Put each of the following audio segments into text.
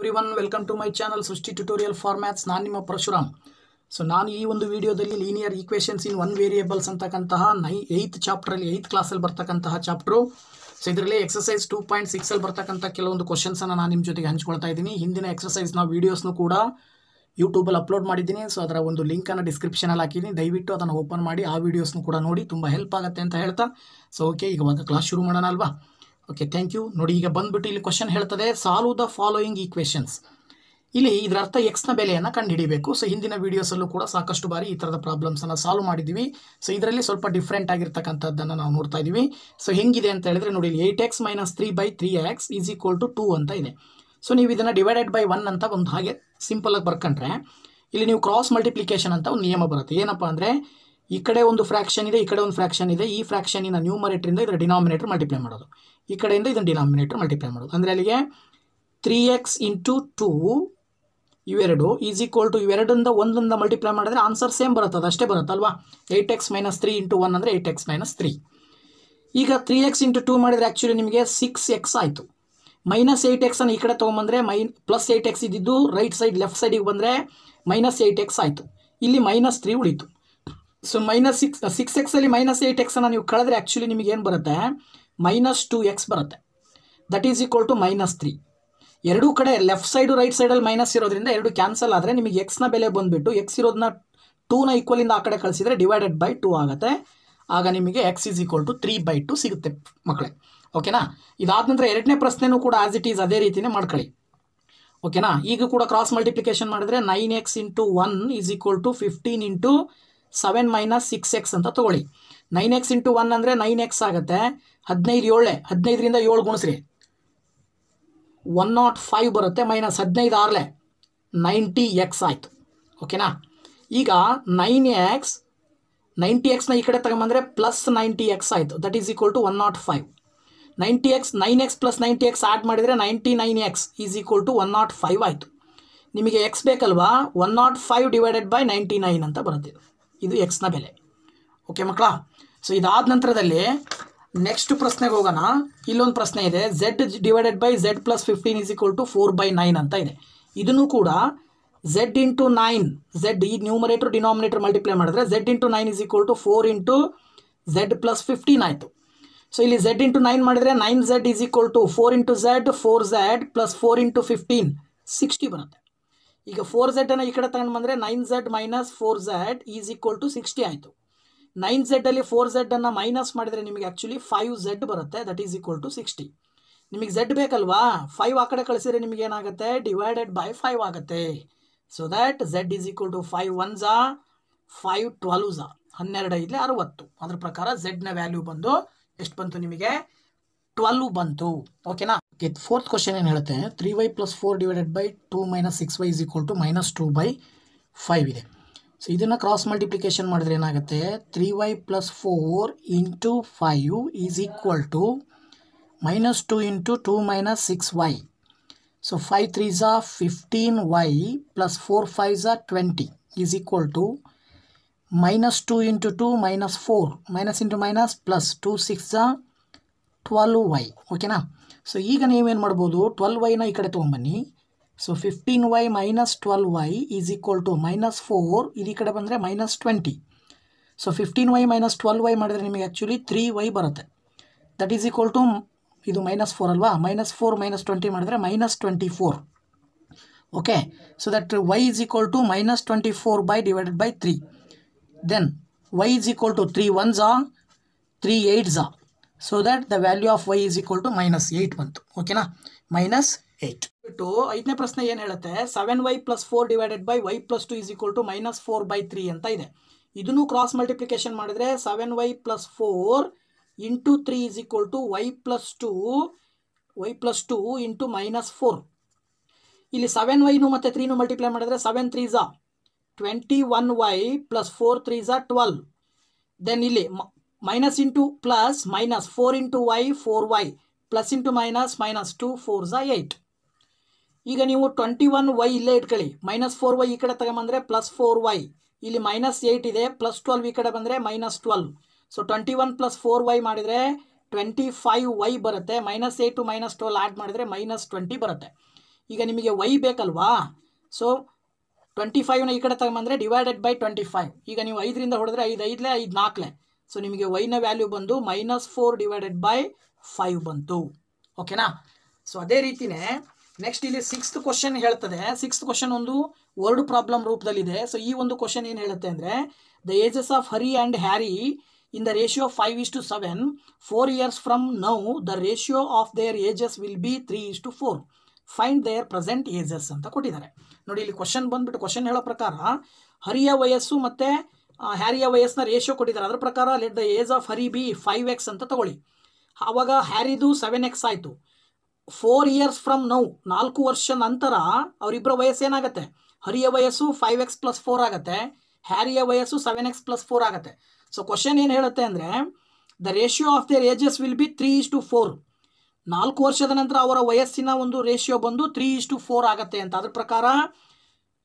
Everyone welcome to my channel Srishti tutorial formats ನಾನು ನಿಮ್ಮ Parashuram. So ನಾನು ಈ ಒಂದು ವಿಡಿಯೋದಲ್ಲಿ linear equations in one variables ಅಂತಕ್ಕಂತಹ ನೈ ಏಯ್ತ್ ಚಾಪ್ಟ್ರಲ್ಲಿ ಏಯ್ತ್ ಕ್ಲಾಸಲ್ಲಿ ಬರ್ತಕ್ಕಂತಹ ಚಾಪ್ಟ್ರು ಸೊ ಇದರಲ್ಲಿ ಎಕ್ಸಸೈಸ್ ಟೂ ಪಾಯಿಂಟ್ ಸಿಕ್ಸಲ್ಲಿ ಬರ್ತಕ್ಕಂಥ ಕೆಲವೊಂದು ಕ್ವಶನ್ಸನ್ನು ನಾನು ನಿಮ್ಮ ಜೊತೆಗೆ ಹಂಚ್ಕೊಳ್ತಾ ಇದ್ದೀನಿ. ಹಿಂದಿನ ಎಕ್ಸಸೈಸ್ನ ವೀಡಿಯೋಸ್ನು ಕೂಡ ಯೂಟ್ಯೂಬಲ್ಲಿ ಅಪ್ಲೋಡ್ ಮಾಡಿದ್ದೀನಿ. ಸೊ ಅದರ ಒಂದು ಲಿಂಕನ್ನು ಡಿಸ್ಕ್ರಿಪ್ಷನಲ್ಲಿ ಹಾಕಿದ್ದೀನಿ. ದಯವಿಟ್ಟು ಅದನ್ನು ಓಪನ್ ಮಾಡಿ ಆ ವೀಡಿಯೋಸ್ನು ಕೂಡ ನೋಡಿ. ತುಂಬ ಹೆಲ್ಪ್ ಆಗುತ್ತೆ ಅಂತ ಹೇಳ್ತಾ. ಸೊ ಓಕೆ ಈಗ ಕ್ಲಾಸ್ ಶುರು ಮಾಡೋಣ ಅಲ್ವಾ? ಓಕೆ ಥ್ಯಾಂಕ್ ಯು ನೋಡಿ, ಈಗ ಬಂದ್ಬಿಟ್ಟು ಇಲ್ಲಿ ಕ್ವಶನ್ ಹೇಳ್ತದೆ ಸಾಲ್ವ್ ದ ಫಾಲೋಯಿಂಗ್ ಈಕ್ವೇಷನ್ಸ್ ಇಲ್ಲಿ ಇದರ ಅರ್ಥ ಎಕ್ಸ್ನ ಬೆಲೆಯನ್ನು ಕಂಡುಹಿಡಿಬೇಕು. ಸೊ ಹಿಂದಿನ ವೀಡಿಯೋಸಲ್ಲೂ ಕೂಡ ಸಾಕಷ್ಟು ಬಾರಿ ಈ ಥರದ ಪ್ರಾಬ್ಲಮ್ಸನ್ನು ಸಾಲ್ವ್ ಮಾಡಿದ್ದೀವಿ ಸೊ ಇದರಲ್ಲಿ ಸ್ವಲ್ಪ ಡಿಫ್ರೆಂಟ್ ಆಗಿರ್ತಕ್ಕಂಥದ್ದನ್ನು ನಾವು ನೋಡ್ತಾ ಇದ್ದೀವಿ ಸೊ ಹೆಂಗಿದೆ ಅಂತ ಹೇಳಿದ್ರೆ, ನೋಡಿ, ಇಲ್ಲಿ eight x minus three by three x is equal to two ಅಂತ ಇದೆ. ಸೊ ನೀವು ಇದನ್ನು ಡಿವೈಡೆಡ್ ಬೈ ಒನ್ ಅಂತ ಒಂದು ಹಾಗೆ ಸಿಂಪಲಾಗಿ ಬರ್ಕೊಂಡ್ರೆ, ಇಲ್ಲಿ ನೀವು ಕ್ರಾಸ್ ಮಲ್ಟಿಪ್ಲಿಕೇಶನ್ ಅಂತ ಒಂದು ನಿಯಮ ಬರುತ್ತೆ. ಏನಪ್ಪ ಅಂದರೆ, ಈ ಕಡೆ ಒಂದು ಫ್ರ್ಯಾಕ್ಷನ್ ಇದೆ, ಈ ಕಡೆ ಒಂದು ಫ್ರ್ಯಾಕ್ಷನ್ ಇದೆ. ಈ ಫ್ರ್ಯಾಕ್ಷನಿನ ನ್ಯೂಮರೇಟ್ರಿಂದ ಇದರ ಡಿನಾಮಿನೇಟರ್ ಮಲ್ಟಿಪ್ಲೈ ಮಾಡೋದು. ಈ ಕಡೆಯಿಂದ ಇದನ್ನು ಡಿನಾಮಿನೇಟರ್ ಮಲ್ಟಿಪ್ಲೈ ಮಾಡೋದು. ಅಂದರೆ ಅಲ್ಲಿಗೆ ತ್ರೀ ಎಕ್ಸ್ ಇಂಟು ಟೂ ಇವೆರಡು ಈಸ್ ಈಕ್ವಲ್ ಟು ಇವೆರಡರಿಂದ ಒಂದರಿಂದ ಮಲ್ಟಿಪ್ಲೈ ಮಾಡಿದ್ರೆ ಆನ್ಸರ್ ಸೇಮ್ ಬರುತ್ತೆ ಅದು ಅಷ್ಟೇ ಬರುತ್ತಲ್ವಾ eight x minus three into one ಅಂದರೆ ಏಯ್ಟ್ ಎಕ್ಸ್ ಮೈನಸ್ ತ್ರೀ ಈಗ ತ್ರೀ ಎಕ್ಸ್ ಇಂಟು ಟೂ ಮಾಡಿದರೆ ಆ್ಯಕ್ಚುಲಿ ನಿಮಗೆ ಸಿಕ್ಸ್ ಎಕ್ಸ್ ಆಯಿತು. ಮೈನಸ್ ಏಯ್ಟ್ ಎಕ್ಸನ್ನು ಈ ಕಡೆ ತೊಗೊಂಬಂದರೆ ಮೈನ್ ಪ್ಲಸ್ ಏಯ್ಟ್ ಎಕ್ಸ್ ಇದ್ದಿದ್ದು ರೈಟ್ ಸೈಡ್ ಲೆಫ್ಟ್ ಸೈಡಿಗೆ ಬಂದರೆ ಮೈನಸ್ ಏಯ್ಟ್ ಎಕ್ಸ್ ಆಯಿತು. ಇಲ್ಲಿ ಮೈನಸ್ ತ್ರೀ ಉಳಿತು. ಸೊ ಮೈನಸ್ ಸಿಕ್ಸ್ ಸಿಕ್ಸ್ ಎಕ್ಸಲ್ಲಿ ಮೈನಸ್ ಏಯ್ಟ್ ಎಕ್ಸನ್ನು ನೀವು ಕಳೆದ್ರೆ ಆ್ಯಕ್ಚುಲಿ ನಿಮಗೆ ಏನು ಬರುತ್ತೆ? ಮೈನಸ್ ಟು ಎಕ್ಸ್ ಬರುತ್ತೆ. That is equal to minus three. ಎರಡೂ ಕಡೆ ಲೆಫ್ಟ್ ಸೈಡು ರೈಟ್ ಸೈಡಲ್ಲಿ ಮೈನಸ್ ಇರೋದ್ರಿಂದ ಎರಡು ಕ್ಯಾನ್ಸಲ್ ಆದರೆ ನಿಮಗೆ ಎಕ್ಸ್ನ ಬೆಲೆ ಬಂದುಬಿಟ್ಟು ಎಕ್ಸ್ ಇರೋದನ್ನ ಟೂನ ಈಕ್ವಲಿಂದ ಆ ಕಡೆ ಕಳಿಸಿದರೆ ಡಿವೈಡೆಡ್ ಬೈ ಟೂ ಆಗುತ್ತೆ. ಆಗ ನಿಮಗೆ x is equal to three by two ಸಿಗುತ್ತೆ ಮಕ್ಕಳೇ. ಓಕೆನಾ ಇದಾದ ನಂತರ ಎರಡನೇ ಪ್ರಶ್ನೆನೂ ಕೂಡ ಆಸ್ ಇಟ್ ಈಸ್ ಅದೇ ರೀತಿಯೇ ಮಾಡ್ಕೊಳ್ಳಿ. ಓಕೆನಾ ಈಗ ಕೂಡ ಕ್ರಾಸ್ ಮಲ್ಟಿಪ್ಲಿಕೇಶನ್ ಮಾಡಿದ್ರೆ nine x into one is equal to fifteen into seven minus six x ಅಂತ ತೊಗೊಳ್ಳಿ. ನೈನ್ ಎಕ್ಸ್ ಇಂಟು ಒನ್ ಅಂದರೆ ನೈನ್ ಎಕ್ಸ್ ಆಗುತ್ತೆ. ಹದಿನೈದು ಏಳೆ, ಹದಿನೈದರಿಂದ ಏಳು ಗುಣಿಸ್ರಿ. ಒನ್ ನಾಟ್ ಫೈವ್ ಬರುತ್ತೆ, ಮೈನಸ್ ಹದಿನೈದು ಆರಲೆ. ನೈಂಟಿ ಎಕ್ಸ್ ಆಯಿತು. ಓಕೆನಾ? ಈಗ ನೈನ್ ಎಕ್ಸ್, ನೈಂಟಿ ಎಕ್ಸ್ನ ಈ ಕಡೆ ತಗೊಂಬಂದರೆ ಪ್ಲಸ್ ನೈಂಟಿ ಎಕ್ಸ್ ಆಯಿತು. That is equal to one not five ninety x, nine x plus ninety x add ಮಾಡಿದರೆ ninety nine x is equal to one not five ಆಯಿತು. ನಿಮಗೆ ಎಕ್ಸ್ ಬೇಕಲ್ವಾ? One not five divided by ninety nine ಅಂತ ಬರುತ್ತೆ. ಇದು ಎಕ್ಸ್ನ ಬೆಲೆ. Okay ಮಕ್ಕಳ ಸೊ ಇದಾದ ನಂತರದಲ್ಲಿ ನೆಕ್ಸ್ಟ್ ಪ್ರಶ್ನೆಗೆ ಹೋಗೋಣ. ಇಲ್ಲೊಂದು ಪ್ರಶ್ನೆ ಇದೆ. Z divided by z plus fifteen is equal to four by nine ಅಂತ ಇದೆ. ಇದನ್ನು ಕೂಡ ಝೆಡ್ ಇಂಟು ನೈನ್ ಝೆಡ್ ಈ ನ್ಯೂಮರೇಟರ್ ಡಿನಾಮಿನೇಟರ್ ಮಲ್ಟಿಪ್ಲೈ ಮಾಡಿದ್ರೆ z into nine is equal to four into z plus fifteen ಆಯಿತು. ಸೊ ಇಲ್ಲಿ z into nine ಮಾಡಿದರೆ nine z is equal to four into z four z plus four into fifteen sixty ಬರುತ್ತೆ. ಈಗ four ಅನ್ನು ಈ ಕಡೆ ತಗೊಂಡು ಬಂದರೆ nine z minus four z is equal to sixty ಆಯಿತು. ನೈನ್ ಝೆಡ್ಡಲ್ಲಿ ಫೋರ್ ಝೆಡ್ಡನ್ನು ಮೈನಸ್ ಮಾಡಿದರೆ ನಿಮಗೆ ಆ್ಯಕ್ಚುಲಿ ಫೈವ್ ಝೆಡ್ ಬರುತ್ತೆ that is equal to sixty ನಿಮಗೆ ಝೆಡ್ ಬೇಕಲ್ವಾ? ಫೈವ್ ಆ ಕಡೆ ಕಳಿಸಿದ್ರೆ ನಿಮಗೆ ಏನಾಗುತ್ತೆ? ಡಿವೈಡೆಡ್ ಬೈ ಫೈವ್ ಆಗುತ್ತೆ. So that z is equal to five one Jha five twelve ಝಾ ಹನ್ನೆರಡು ಐದಲೆ ಅರವತ್ತು. ಅದ್ರ ಪ್ರಕಾರ ಝೆಡ್ನ ವ್ಯಾಲ್ಯೂ ಬಂದು ಎಷ್ಟು ಬಂತು ನಿಮಗೆ? ಟ್ವೆಲ್ವ್ ಬಂತು. ಓಕೆನಾ ಓಕೆ ಫೋರ್ತ್ ಕ್ವಶನ್ ಏನು ಹೇಳುತ್ತೆ? Three y plus four divided by two minus six y is equal to minus two by five ಇದೆ. ಸೊ ಇದನ್ನು ಕ್ರಾಸ್ ಮಲ್ಟಿಪ್ಲಿಕೇಶನ್ ಮಾಡಿದ್ರೆ ಏನಾಗುತ್ತೆ? Three y plus four into five is equal to minus two into two minus six y so five three Jha fifteen y plus four five Jha twenty is equal to minus two into two minus four minus into minus plus two six Jha twelve y ಓಕೆನಾ so ಈಗ ನೀವೇನು ಮಾಡ್ಬೋದು? Twelve ವೈನ ಈ ಕಡೆ ತೊಗೊಂಬನ್ನಿ so fifteen y minus twelve y is equal to minus four ಇಲ್ಲಿ ಕಡೆ ಬಂದರೆ minus twenty so fifteen y minus twelve y ಮಾಡಿದರೆ ನಿಮಗೆ ಆ್ಯಕ್ಚುಲಿ ತ್ರೀ ವೈ ಬರುತ್ತೆ. ದಟ್ ಈಸ್ ಈಕ್ವಲ್ ಟು ಇದು ಮೈನಸ್ ಫೋರ್ ಅಲ್ವಾ? ಮೈನಸ್ ಫೋರ್ ಮೈನಸ್ ಟ್ವೆಂಟಿ ಮಾಡಿದರೆ minus twenty four okay so that y is equal to minus twenty four by divided by three then y is equal to three one Jha three eight Jha so that the value of y is equal to minus eight ಬಂತು ಓಕೆನಾ minus eight ಬಿಟ್ಟು ಐದನೇ ಪ್ರಶ್ನೆ ಏನು ಹೇಳುತ್ತೆ? Seven y plus four divided by y plus two is equal to minus four by three ಅಂತ ಇದೆ. ಇದನ್ನು ಕ್ರಾಸ್ ಮಲ್ಟಿಪ್ಲಿಕೇಶನ್ ಮಾಡಿದ್ರೆ seven y plus four into three is equal to y plus two y plus two into minus four ಇಲ್ಲಿ seven ವೈನು ಮತ್ತು ತ್ರೀನು multiply ಮಾಡಿದ್ರೆ seven three Jha twenty one y plus four three Jha twelve then ಇಲ್ಲಿ minus into plus minus four into y four y plus into minus minus two four Jha eight ಈಗ ನೀವು twenty one y ಇಲ್ಲೇ ಇಟ್ಕೊಳ್ಳಿ. Minus four y ಈ ಕಡೆ ತಗೊಂಬಂದರೆ plus four y ಇಲ್ಲಿ minus eight ಇದೆ ಪ್ಲಸ್ ಟ್ವೆಲ್ವ್ ಈ ಕಡೆ ಬಂದರೆ minus twelve so twenty one plus four y ಮಾಡಿದರೆ ಟ್ವೆಂಟಿ ಫೈವ್ ವೈ ಬರುತ್ತೆ minus eight minus twelve add ಮಾಡಿದರೆ ಮೈನಸ್ ಟ್ವೆಂಟಿ ಬರುತ್ತೆ. ಈಗ ನಿಮಗೆ ವೈ ಬೇಕಲ್ವಾ? ಸೊ ಟ್ವೆಂಟಿ ಫೈವ್ನ ಈ ಕಡೆ ತಗೊಂಬಂದರೆ ಡಿವೈಡೆಡ್ ಬೈ ಟ್ವೆಂಟಿ ಫೈವ್ ಈಗ ನೀವು ಐದರಿಂದ ಹೊಡೆದ್ರೆ ಐದು, ಐದಲೇ ಐದು ನಾಲ್ಕಲೆ ಸೊ ನಿಮಗೆ ವೈನ ವ್ಯಾಲ್ಯೂ ಬಂದು minus four divided by five ಬಂತು. ಓಕೆನಾ ಸೊ ಅದೇ ರೀತಿನೇ ನೆಕ್ಸ್ಟ್ ಇಲ್ಲಿ ಸಿಕ್ಸ್ತ್ ಕ್ವಶನ್ ಹೇಳ್ತದೆ. ಸಿಕ್ಸ್ತ್ ಕ್ವಶನ್ ಒಂದು ವರ್ಡ್ ಪ್ರಾಬ್ಲಮ್ ರೂಪದಲ್ಲಿದೆ. ಸೊ ಈ ಒಂದು ಕ್ವಶನ್ ಏನು ಹೇಳುತ್ತೆ ಅಂದರೆ the ages of Hari and Harry in the ratio five is to seven four years from now the ratio of their ages will be three is to four find their present ages ಅಂತ ಕೊಟ್ಟಿದ್ದಾರೆ. ನೋಡಿ, ಇಲ್ಲಿ question ಬಂದ್ಬಿಟ್ಟು question ಹೇಳೋ ಪ್ರಕಾರ, ಹರಿಯ ವಯಸ್ಸು ಮತ್ತು ಹ್ಯಾರಿಯ ವಯಸ್ಸನ್ನ ರೇಷಿಯೋ ಕೊಟ್ಟಿದ್ದಾರೆ. ಅದರ ಪ್ರಕಾರ let the age of Hari be five x ಅಂತ ತಗೊಳ್ಳಿ. ಆವಾಗ ಹ್ಯಾರಿದು ಸೆವೆನ್ ಎಕ್ಸ್ ಆಯಿತು. ಫೋರ್ ಇಯರ್ಸ್ ಫ್ರಮ್ ನೌ ನಾಲ್ಕು ವರ್ಷ ನಂತರ ಅವರಿಬ್ಬರ ವಯಸ್ಸು ಏನಾಗುತ್ತೆ? ಹರಿಯ ವಯಸ್ಸು ಫೈವ್ ಎಕ್ಸ್ ಪ್ಲಸ್ ಫೋರ್ ಆಗುತ್ತೆ, ಹ್ಯಾರಿಯ ವಯಸ್ಸು ಸೆವೆನ್ ಎಕ್ಸ್ ಪ್ಲಸ್ ಫೋರ್ ಆಗುತ್ತೆ. ಸೊ ಕ್ವಶನ್ ಏನು ಹೇಳುತ್ತೆ ಅಂದರೆ the ratio of their ages will be three is to four ನಾಲ್ಕು ವರ್ಷದ ನಂತರ ಅವರ ವಯಸ್ಸಿನ ಒಂದು ರೇಷಿಯೋ ಬಂದು ತ್ರೀ ಇಸ್ ಟು ಫೋರ್ ಆಗುತ್ತೆ ಅಂತ. ಅದ್ರ ಪ್ರಕಾರ,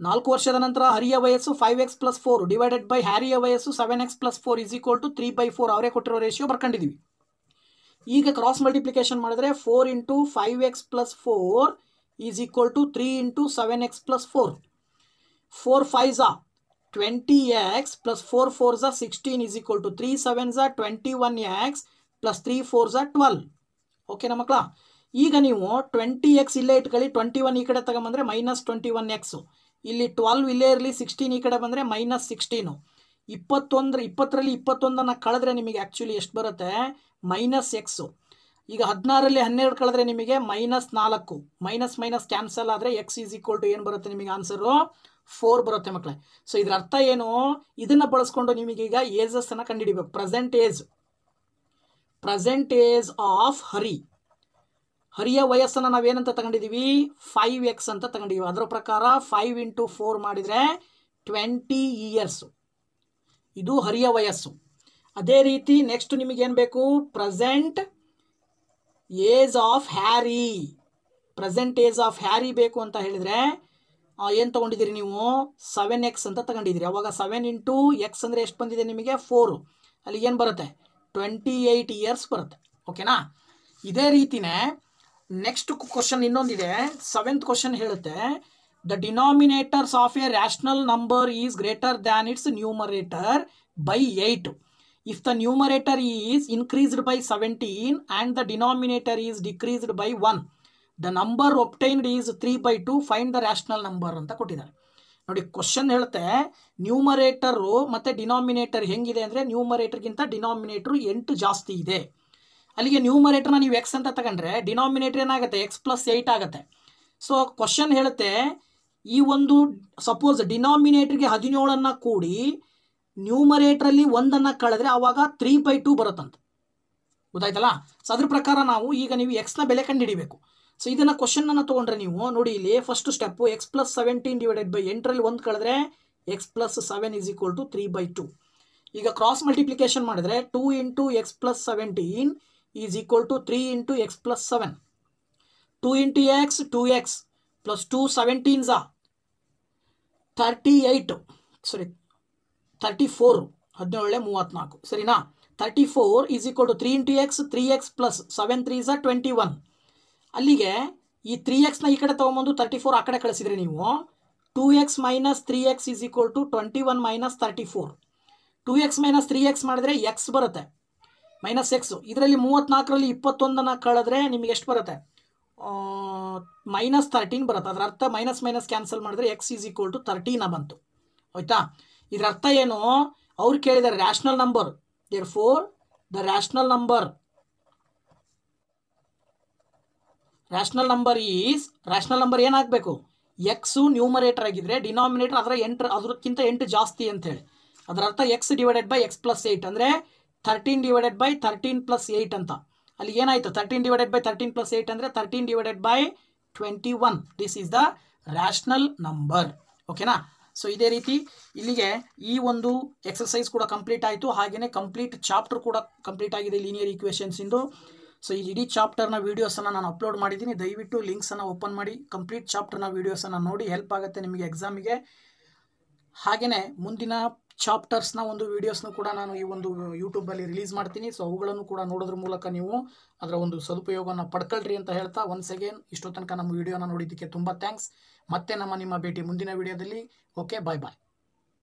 ನಾಲ್ಕು ವರ್ಷದ ನಂತರ ಹರಿಯ ವಯಸ್ಸು five x plus four divided by ಹ್ಯಾರಿಯ ವಯಸ್ಸು seven x plus four is equal to three by four ಅವರೇ ಕೊಟ್ಟಿರೋ ರೇಷಿಯೋ ಬರ್ಕೊಂಡಿದ್ದೀವಿ ಈಗ ಕ್ರಾಸ್ ಮಲ್ಟಿಪ್ಲಿಕೇಶನ್ ಮಾಡಿದ್ರೆ four into five x plus four is equal to three into seven x plus four four five Jha twenty x plus four four Jha sixteen is equal to three seven Jha twenty one x plus three four Jha twelve ಓಕೆನಾ ಮಕ್ಕಳ ಈಗ ನೀವು twenty x ಇಲ್ಲೇ ಇಟ್ಕೊಳ್ಳಿ twenty one ಈ ಕಡೆ ತಗೊಂಬಂದ್ರೆ minus twenty one x ಇಲ್ಲಿ ಟ್ವೆಲ್ವ್ ಇಲ್ಲೇ ಇರಲಿ ಸಿಕ್ಸ್ಟೀನ್ ಈ ಕಡೆ ಬಂದರೆ ಮೈನಸ್ ಸಿಕ್ಸ್ಟೀನು ಇಪ್ಪತ್ತೊಂದರ, ಇಪ್ಪತ್ತರಲ್ಲಿ ಇಪ್ಪತ್ತೊಂದನ್ನು ಕಳೆದ್ರೆ ನಿಮಗೆ ಆ್ಯಕ್ಚುಲಿ ಎಷ್ಟು ಬರುತ್ತೆ? ಮೈನಸ್ ಎಕ್ಸು ಈಗ ಹದಿನಾರಲ್ಲಿ ಹನ್ನೆರಡು ಕಳೆದ್ರೆ ನಿಮಗೆ ಮೈನಸ್ ನಾಲ್ಕು. ಮೈನಸ್ ಮೈನಸ್ ಕ್ಯಾನ್ಸಲ್ ಆದರೆ ಎಕ್ಸ್ ಈಸ್ ಈಕ್ವಲ್ ಟು ಏನು ಬರುತ್ತೆ ನಿಮಗೆ ಆನ್ಸರು ಫೋರ್ ಬರುತ್ತೆ ಮಕ್ಕಳೇ ಸೊ ಇದರ ಅರ್ಥ ಏನು? ಇದನ್ನು ಬಳಸ್ಕೊಂಡು ನಿಮಗೀಗ ಏಜಸ್ಸನ್ನು ಕಂಡುಹಿಡಿಬೇಕು. Present age present age of Hari ಹರಿಯ ವಯಸ್ಸನ್ನು ನಾವೇನಂತ ತಗೊಂಡಿದ್ದೀವಿ ಫೈವ್ ಎಕ್ಸ್ ಅಂತ ತಗೊಂಡಿದ್ದೀವಿ ಅದರ ಪ್ರಕಾರ ಫೈವ್ ಇಂಟು ಫೋರ್ ಮಾಡಿದರೆ ಟ್ವೆಂಟಿ ಇಯರ್ಸು ಇದು ಹರಿಯ ವಯಸ್ಸು. ಅದೇ ರೀತಿ ನೆಕ್ಸ್ಟ್ ನಿಮಗೇನು ಬೇಕು? Present age of Harry present age of Harry ಬೇಕು ಅಂತ ಹೇಳಿದರೆ ಏನು ತೊಗೊಂಡಿದ್ದೀರಿ ನೀವು? ಸೆವೆನ್ ಎಕ್ಸ್ ಅಂತ ತಗೊಂಡಿದ್ದೀರಿ. ಅವಾಗ ಸೆವೆನ್ ಇಂಟು ಎಕ್ಸ್ ಅಂದರೆ ಎಷ್ಟು ಬಂದಿದೆ ನಿಮಗೆ? ಫೋರು ಅಲ್ಲಿ ಏನು ಬರುತ್ತೆ? ಟ್ವೆಂಟಿ ಏಯ್ಟ್ ಇಯರ್ಸ್ ಬರುತ್ತೆ ಓಕೆನಾ ಇದೇ ರೀತಿನೇ ನೆಕ್ಸ್ಟ್ ಕ್ವಶನ್ ಇನ್ನೊಂದಿದೆ. ಸೆವೆಂತ್ ಕ್ವಶನ್ ಹೇಳುತ್ತೆ. The denominators of a rational number is greater than its numerator by eight if the numerator is increased by seventeen and the denominator is decreased by one the number obtained is three by two find the rational number ಅಂತ ಕೊಟ್ಟಿದ್ದಾರೆ. ನೋಡಿ question ಹೇಳುತ್ತೆ ನ್ಯೂಮರೇಟರು ಮತ್ತು denominator ಹೆಂಗಿದೆ ಅಂದರೆ ನ್ಯೂಮರೇಟರ್ಗಿಂತ denominator ಎಂಟು ಜಾಸ್ತಿ ಇದೆ. ಅಲ್ಲಿಗೆ ನ್ಯೂಮರೇಟರ್ನ ನೀವು ಎಕ್ಸ್ ಅಂತ ತಗೊಂಡ್ರೆ ಡಿನಾಮಿನೇಟರ್ ಏನಾಗುತ್ತೆ? ಎಕ್ಸ್ ಪ್ಲಸ್ ಏಯ್ಟ್ ಆಗುತ್ತೆ. ಸೊ ಕ್ವಶನ್ ಹೇಳುತ್ತೆ ಈ ಒಂದು ಸಪೋಸ್ ಡಿನಾಮಿನೇಟರ್ಗೆ ಹದಿನೇಳನ್ನು ಕೂಡಿ ನ್ಯೂಮರೇಟ್ರಲ್ಲಿ ಒಂದನ್ನು ಕಳೆದ್ರೆ ಆವಾಗ ತ್ರೀ ಬೈ ಟು ಬರುತ್ತಂತೆ. ಗೊತ್ತಾಯ್ತಲ್ಲ? ಸೊ ಅದ್ರ ಪ್ರಕಾರ ನಾವು ಈಗ ನೀವು ಎಕ್ಸ್ನ ಬೆಲೆ ಕಂಡುಹಿಡಿಬೇಕು. ಸೊ ಇದನ್ನು ಕ್ವಶನನ್ನು ತೊಗೊಂಡ್ರೆ ನೀವು ನೋಡಿ ಇಲ್ಲಿ first step x plus seventeen divided by ಎಂಟರಲ್ಲಿ ಒಂದು ಕಳೆದ್ರೆ x plus seven is equal to three by two ಈಗ ಕ್ರಾಸ್ ಮಲ್ಟಿಪ್ಲಿಕೇಶನ್ ಮಾಡಿದ್ರೆ two into x plus seventeen is equal to three into x plus seven two into x two x plus two ಸೆವೆಂಟೀನ್ಸ thirty eight sorry thirty four ಹದಿನೇಳೆ ಮೂವತ್ತ್ನಾಲ್ಕು ಸರಿನಾ? Thirty four is equal to three into x three x plus seven three Jha twenty one ಅಲ್ಲಿಗೆ ಈ three ಎಕ್ಸ್ನ ಈ ಕಡೆ ತೊಗೊಂಬಂದು thirty four ಆ ಕಡೆ ಕಳಿಸಿದ್ರಿ ನೀವು two x minus three x is equal to twenty one minus thirty four two x minus three x ಮಾಡಿದ್ರೆ ಎಕ್ಸ್ ಬರುತ್ತೆ. ಮೈನಸ್ ಎಕ್ಸು ಇದರಲ್ಲಿ ಮೂವತ್ತ್ನಾಲ್ಕರಲ್ಲಿ ಇಪ್ಪತ್ತೊಂದನ್ನು ಕಳೆದ್ರೆ ನಿಮಗೆ ಎಷ್ಟು ಬರುತ್ತೆ? ಮೈನಸ್ ತರ್ಟೀನ್ ಬರುತ್ತೆ. ಅದರ ಅರ್ಥ ಮೈನಸ್ ಮೈನಸ್ ಕ್ಯಾನ್ಸಲ್ ಮಾಡಿದ್ರೆ ಎಕ್ಸ್ ಈಸ್ ಈಕ್ವಲ್ ಟು ತರ್ಟೀನ ಬಂತು. ಆಯ್ತಾ? ಇದರ ಅರ್ಥ ಏನು? ಅವ್ರು ಕೇಳಿದ್ದಾರೆ rational number therefore the rational number rational number is rational number ಏನಾಗಬೇಕು? ಎಕ್ಸು ನ್ಯೂಮರೇಟರ್ ಆಗಿದ್ರೆ ಡಿನಾಮಿನೇಟರ್ ಅದರ ಎಂಟು ಅದಕ್ಕಿಂತ ಎಂಟು ಜಾಸ್ತಿ ಅಂತೇಳಿ ಅದರ ಅರ್ಥ x divided by x plus eight ಅಂದರೆ thirteen divided by thirteen plus eight ಅಂತ. ಅಲ್ಲಿ ಏನಾಯಿತು? Thirteen divided by thirteen plus eight ಅಂದರೆ thirteen divided by twenty one this is the rational number ಓಕೆನಾ ಸೊ ಇದೇ ರೀತಿ ಇಲ್ಲಿಗೆ ಈ ಒಂದು ಎಕ್ಸಸೈಸ್ ಕೂಡ ಕಂಪ್ಲೀಟ್ ಆಯಿತು. ಹಾಗೆಯೇ ಕಂಪ್ಲೀಟ್ ಚಾಪ್ಟರ್ ಕೂಡ ಕಂಪ್ಲೀಟ್ ಆಗಿದೆ ಲೀನಿಯರ್ ಈಕ್ವೇಷನ್ಸಿಂದು ಸೊ ಈ ಇಡೀ ಚಾಪ್ಟರ್ನ ವೀಡಿಯೋಸನ್ನು ನಾನು ಅಪ್ಲೋಡ್ ಮಾಡಿದ್ದೀನಿ. ದಯವಿಟ್ಟು ಲಿಂಕ್ಸನ್ನು ಓಪನ್ ಮಾಡಿ. ಕಂಪ್ಲೀಟ್ ಚಾಪ್ಟರ್ನ ವೀಡಿಯೋಸನ್ನು ನೋಡಿ. ಹೆಲ್ಪ್ ಆಗುತ್ತೆ ನಿಮಗೆ ಎಕ್ಸಾಮಿಗೆ ಹಾಗೆಯೇ ಮುಂದಿನ ಚಾಪ್ಟರ್ಸ್ನ ಒಂದು ವೀಡಿಯೋಸ್ನು ಕೂಡ ನಾನು ಈ ಒಂದು ಯೂಟ್ಯೂಬಲ್ಲಿ ರಿಲೀಸ್ ಮಾಡ್ತೀನಿ. ಸೊ ಅವುಗಳನ್ನು ಕೂಡ ನೋಡೋದ್ರ ಮೂಲಕ ನೀವು ಅದರ ಒಂದು ಸದುಪಯೋಗವನ್ನು ಪಡ್ಕೊಳ್ರಿ ಅಂತ ಹೇಳ್ತಾ ಒನ್ಸ್ ಅಗೇನ್ ಇಷ್ಟೋ ನಮ್ಮ ವಿಡಿಯೋನ ನೋಡಿದ್ದಕ್ಕೆ ತುಂಬ ಥ್ಯಾಂಕ್ಸ್ ಮತ್ತೆ ನಮ್ಮ ನಿಮ್ಮ ಭೇಟಿ ಮುಂದಿನ ವಿಡಿಯೋದಲ್ಲಿ. ಓಕೆ ಬಾಯ್ ಬಾಯ್